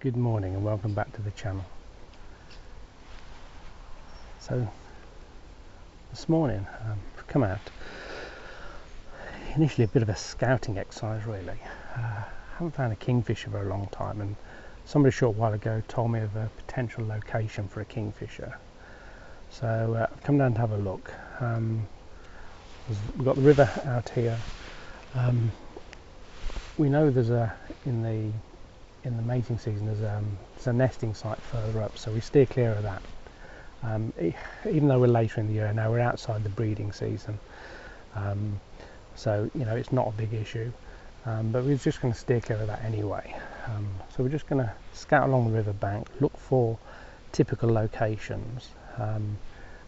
Good morning and welcome back to the channel. So this morning um, I've come out initially a bit of a scouting exercise really. Uh, haven't found a kingfisher for a long time and somebody a short while ago told me of a potential location for a kingfisher. So uh, I've come down to have a look. Um, we've got the river out here. Um, we know there's a in the in the mating season there's, um, there's a nesting site further up, so we steer clear of that. Um, even though we're later in the year now, we're outside the breeding season, um, so you know it's not a big issue. Um, but we're just going to steer clear of that anyway. Um, so we're just going to scout along the river bank, look for typical locations, um,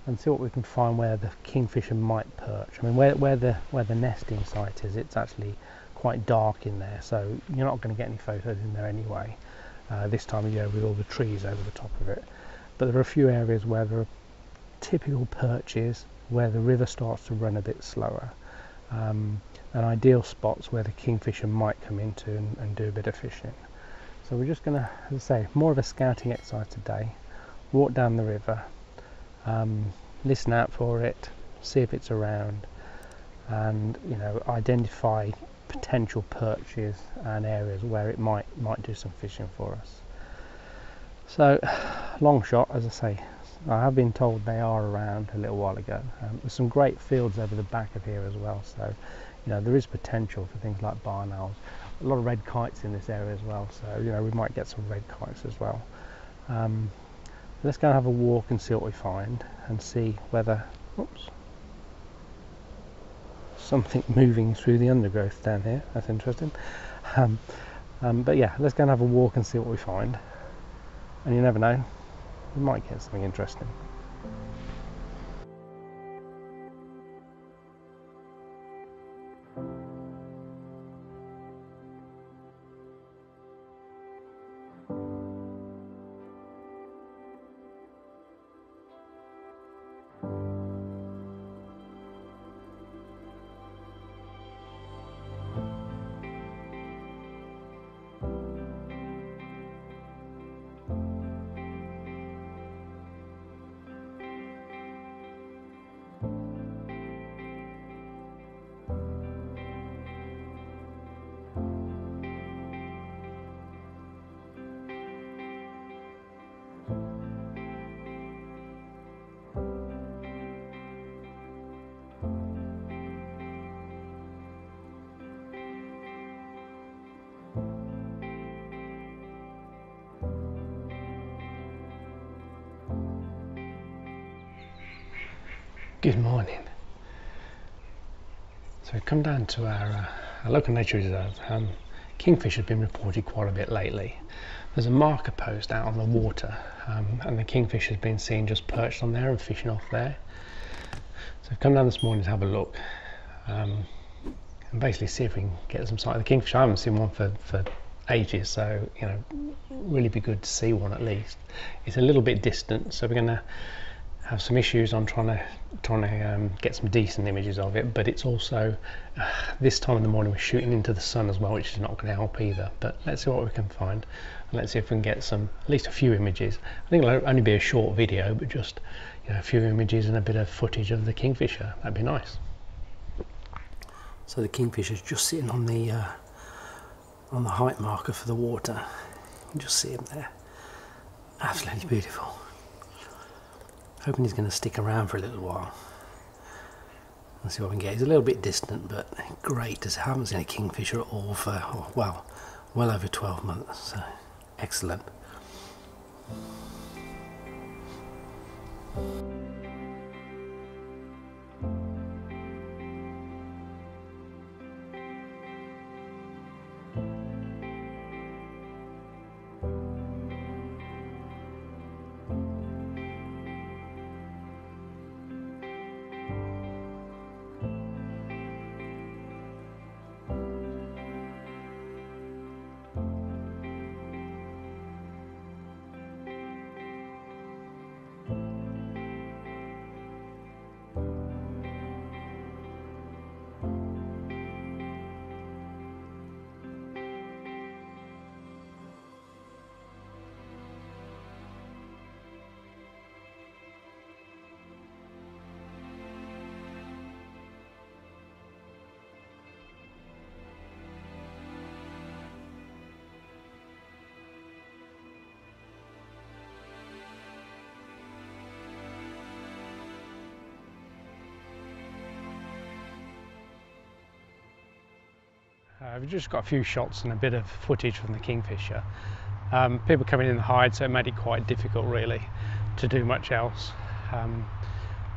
and see what we can find where the kingfisher might perch. I mean, where, where the where the nesting site is, it's actually quite dark in there, so you're not going to get any photos in there anyway. Uh, this time of year with all the trees over the top of it. But there are a few areas where there are typical perches where the river starts to run a bit slower. Um, and ideal spots where the kingfisher might come into and, and do a bit of fishing. So we're just going to, as I say, more of a scouting exercise today. Walk down the river, um, listen out for it, see if it's around, and you know identify potential perches and areas where it might might do some fishing for us. So, long shot, as I say, I have been told they are around a little while ago. Um, there's some great fields over the back of here as well, so you know there is potential for things like barn owls. A lot of red kites in this area as well, so you know we might get some red kites as well. Um, let's go and have a walk and see what we find, and see whether. Oops, something moving through the undergrowth down here. That's interesting. Um, um, but yeah, let's go and have a walk and see what we find. And you never know, we might get something interesting. Good morning. So we've come down to our, uh, our local nature reserve. Um, kingfish have been reported quite a bit lately. There's a marker post out on the water um, and the kingfish has been seen just perched on there and fishing off there. So I've come down this morning to have a look um, and basically see if we can get some sight of the kingfish. I haven't seen one for, for ages so you know really be good to see one at least. It's a little bit distant so we're going to have some issues on trying to trying to um, get some decent images of it but it's also uh, this time in the morning we're shooting into the sun as well which is not going to help either but let's see what we can find. And let's see if we can get some at least a few images. I think it'll only be a short video but just you know, a few images and a bit of footage of the kingfisher. That'd be nice. So the kingfisher's just sitting on the uh, on the height marker for the water. You can just see him there. Absolutely beautiful Hoping he's going to stick around for a little while. Let's see what we can get. He's a little bit distant, but great. I haven't seen a kingfisher at all for, oh, well, well over 12 months. So, excellent. Uh, we've just got a few shots and a bit of footage from the kingfisher. Um, people coming in the hide, so it made it quite difficult really to do much else. Um,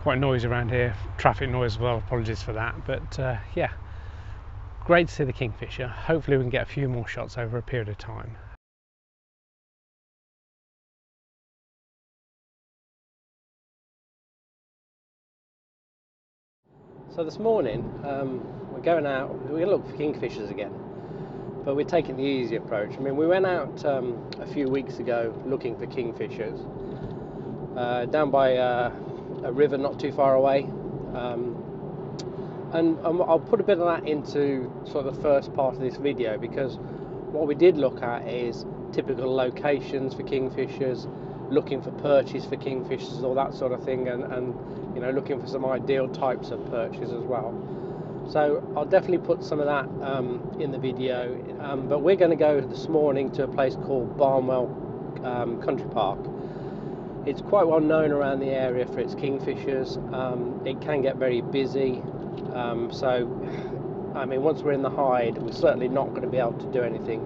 quite noisy around here, traffic noise as well, apologies for that. But uh, yeah, great to see the kingfisher. Hopefully we can get a few more shots over a period of time. So this morning um, going out, we're going to look for kingfishers again, but we're taking the easy approach. I mean, we went out um, a few weeks ago looking for kingfishers uh, down by uh, a river not too far away. Um, and I'll put a bit of that into sort of the first part of this video because what we did look at is typical locations for kingfishers, looking for perches for kingfishers, all that sort of thing, and, and you know looking for some ideal types of perches as well. So I'll definitely put some of that um, in the video. Um, but we're going to go this morning to a place called Barnwell um, Country Park. It's quite well known around the area for its kingfishers. Um, it can get very busy. Um, so, I mean, once we're in the hide, we're certainly not going to be able to do anything.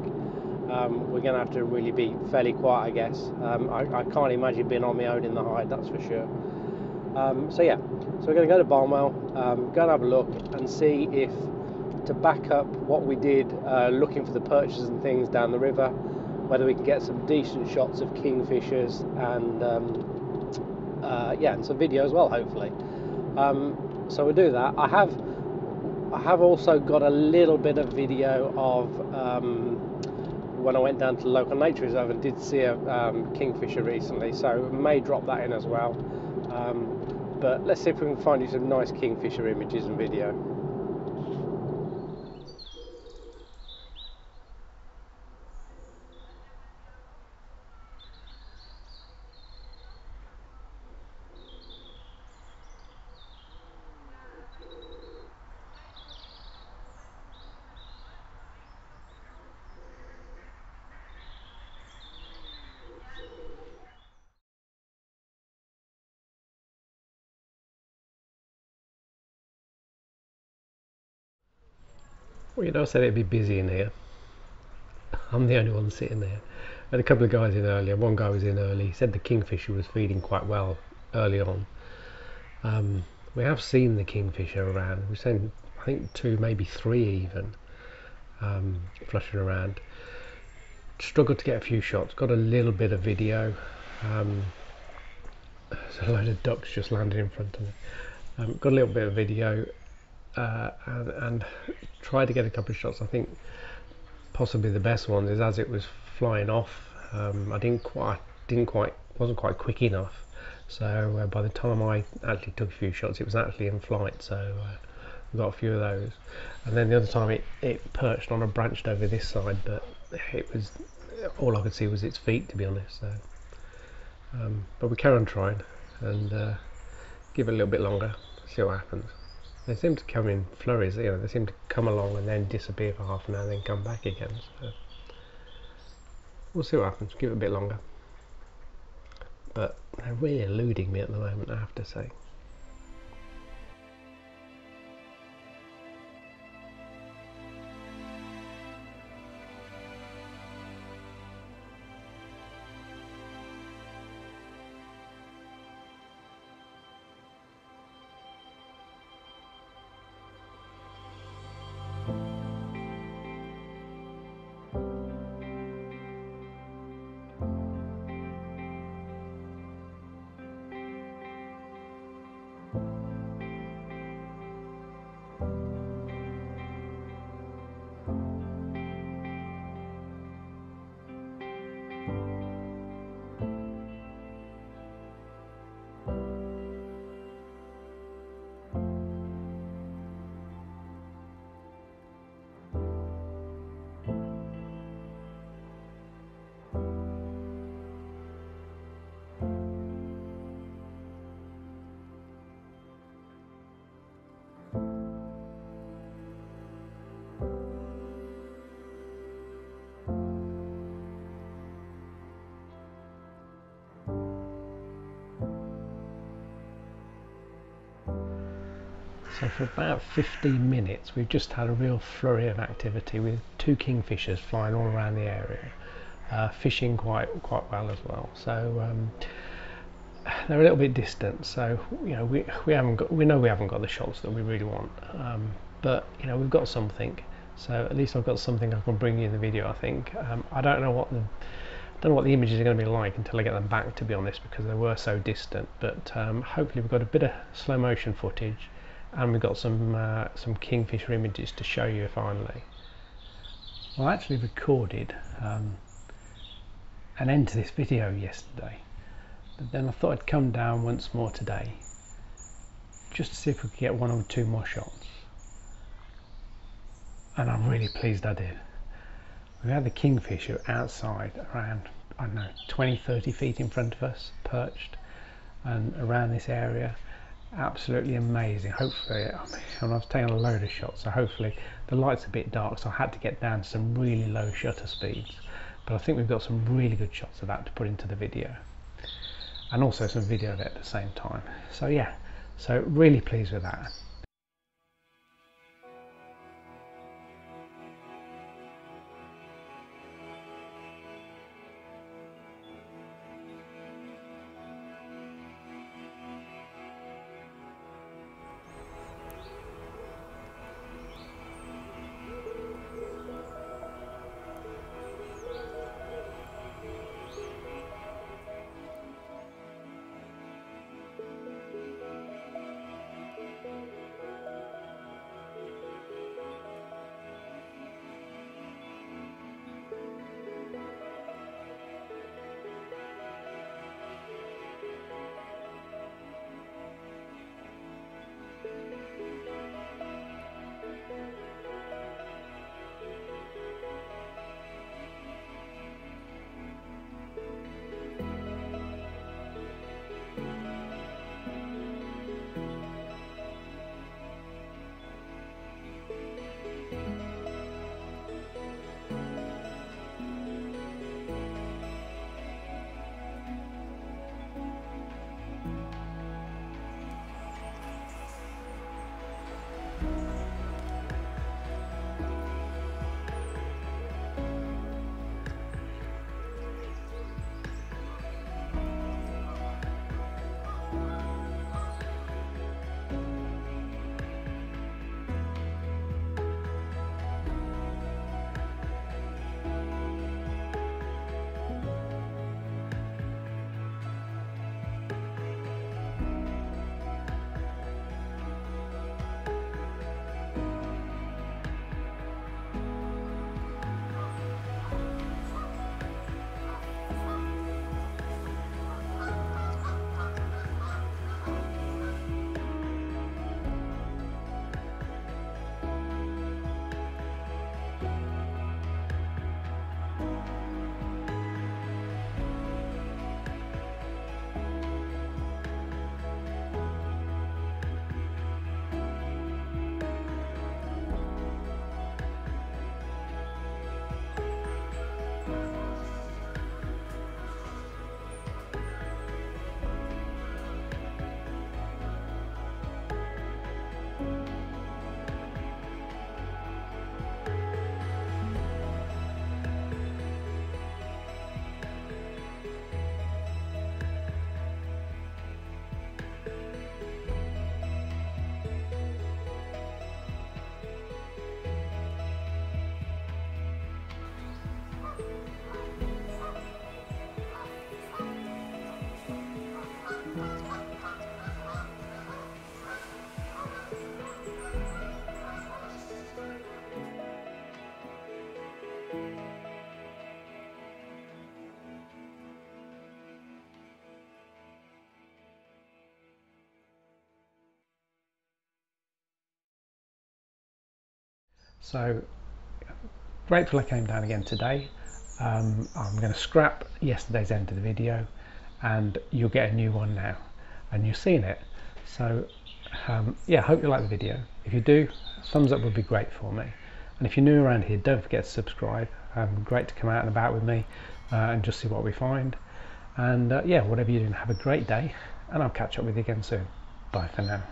Um, we're going to have to really be fairly quiet, I guess. I, I, can't imagine being on my own in the hide, that's for sure. So yeah, so we're going to go to Barnwell, um, go and have a look and see if, to back up what we did uh, looking for the perches and things down the river, whether we can get some decent shots of kingfishers and um, uh, yeah, and some video as well, hopefully. Um, so we'll do that. I have I have also got a little bit of video of um, when I went down to the local nature reserve and did see a um, kingfisher recently, so may drop that in as well. Um, but let's see if we can find you some nice kingfisher images and video. Well, you know, I said it'd be busy in here. I'm the only one sitting there. I had a couple of guys in earlier. One guy was in early. He said the kingfisher was feeding quite well early on. Um, we have seen the kingfisher around. We've seen, I think, two, maybe three even, um, flushing around. Struggled to get a few shots. Got a little bit of video. Um, there's a load of ducks just landed in front of me. Um, got a little bit of video uh, and, and tried to get a couple of shots. I think possibly the best one is as it was flying off. Um, I didn't quite, didn't quite, wasn't quite quick enough. So uh, by the time I actually took a few shots, it was actually in flight. So uh, got a few of those. And then the other time it, it perched on a branch over this side, but it was all I could see was its feet, to be honest. So, um, but we carry on trying and uh, give it a little bit longer, see what happens. They seem to come in flurries, you know, they seem to come along and then disappear for half an hour and then come back again. So we'll see what happens, give it a bit longer. But they're really eluding me at the moment, I have to say. So for about 15 minutes we've just had a real flurry of activity with two kingfishers flying all around the area, uh, fishing quite quite well as well. So um, they're a little bit distant, so you know we we haven't got we know we haven't got the shots that we really want, um, but you know we've got something. So at least I've got something I can bring you in the video. I think um, I don't know what the don't know what the images are going to be like until I get them back to be honest because they were so distant but um, hopefully we've got a bit of slow motion footage and we've got some uh, some kingfisher images to show you finally. Well I actually recorded um, an end to this video yesterday but then I thought I'd come down once more today just to see if we could get one or two more shots and I'm really pleased I did. We had the kingfisher outside around, I don't know, 20, 30 feet in front of us, perched, and around this area. Absolutely amazing. Hopefully, I mean, and I was taking a load of shots, so hopefully the light's a bit dark, so I had to get down to some really low shutter speeds. But I think we've got some really good shots of that to put into the video. And also some video of it at the same time. So yeah, so really pleased with that. So grateful I came down again today. Um, I'm going to scrap yesterday's end of the video and you'll get a new one now and you've seen it. So um, yeah, hope you like the video. If you do, thumbs up would be great for me. And if you're new around here, don't forget to subscribe. Um, great to come out and about with me uh, and just see what we find. And uh, yeah, whatever you're doing, have a great day and I'll catch up with you again soon. Bye for now.